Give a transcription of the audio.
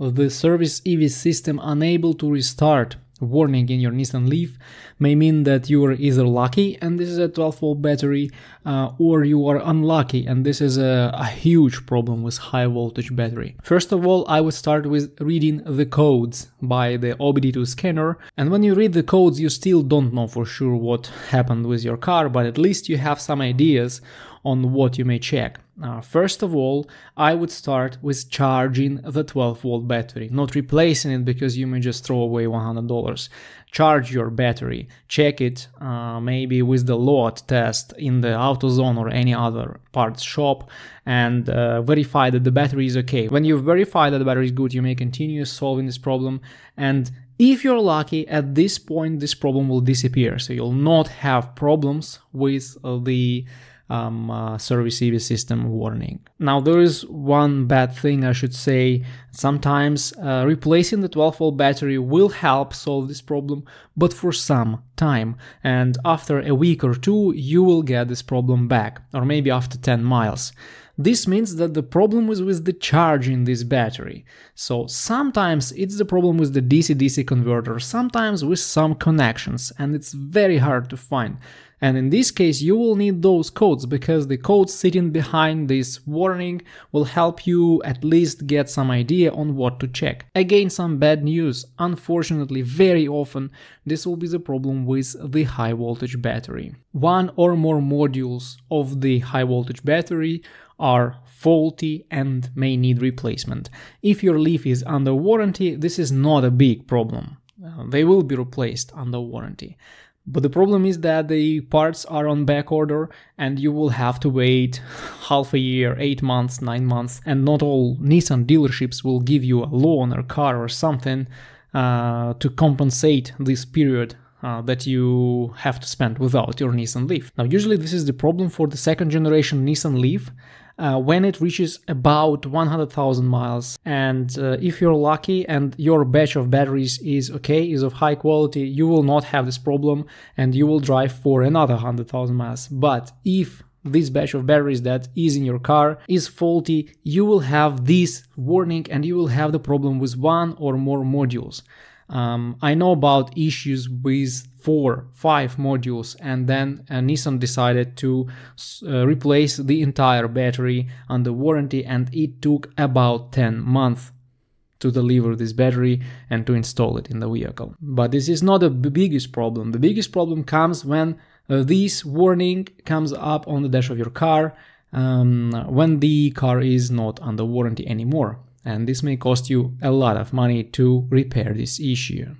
the service EV system unable to restart warning in your Nissan Leaf may mean that you are either lucky and this is a 12 volt battery uh, or you are unlucky and this is a, a, huge problem with high voltage battery. First of all, I would start with reading the codes by the OBD2 scanner and when you read the codes you still don't know for sure what happened with your car but at least you have some ideas on what you may check. Uh, first of all, I would start with charging the 12 volt battery, not replacing it because you may just throw away $100. Charge your battery, check it uh, maybe with the load test in the AutoZone or any other parts shop and uh, verify that the battery is okay. When you verify that the battery is good, you may continue solving this problem and if you're lucky, at this point this problem will disappear, so you'll not have problems with uh, the um, uh, service EV system warning. Now there is one bad thing I should say. Sometimes uh, replacing the 12 volt battery will help solve this problem, but for some time. And after a week or two, you will get this problem back, or maybe after 10 miles. This means that the problem was with the charge in this battery. So sometimes it's the problem with the DC-DC converter, sometimes with some connections, and it's very hard to find. And in this case, you will need those codes because the codes sitting behind this warning will help you at least get some idea on what to check. Again, some bad news. Unfortunately, very often this will be the problem with the high voltage battery. One or more modules of the high voltage battery are faulty and may need replacement. If your Leaf is under warranty, this is not a big problem. Uh, they will be replaced under warranty. But the problem is that the parts are on back order and you will have to wait half a year, 8 months, 9 months, and not all Nissan dealerships will give you a loan or car or something uh, to compensate this period uh, that you have to spend without your Nissan Leaf. Now, usually this is the problem for the second generation Nissan Leaf uh, when it reaches about 100,000 miles. And uh, if you're lucky and your batch of batteries is okay, is of high quality, you will not have this problem and you will drive for another 100,000 miles. But if this batch of batteries that is in your car is faulty, you will have this warning and you will have the problem with one or more modules. Um, I know about issues with four, five modules, and then uh, Nissan decided to uh, replace the entire battery under warranty, and it took about 10 months to deliver this battery and to install it in the vehicle. But this is not the biggest problem. The biggest problem comes when uh, this warning comes up on the dash of your car um, when the car is not under warranty anymore and this may cost you a lot of money to repair this issue.